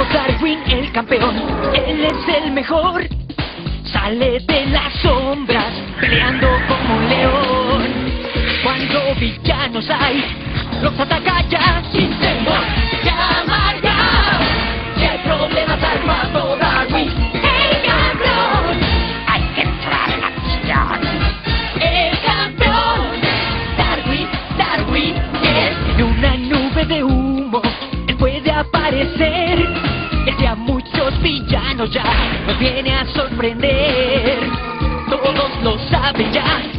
Darwin el campeón, él es el mejor. Sale de las sombras, peleando como un león. Cuando villanos hay, los ataca ya ya nos viene a sorprender. Todos lo saben ya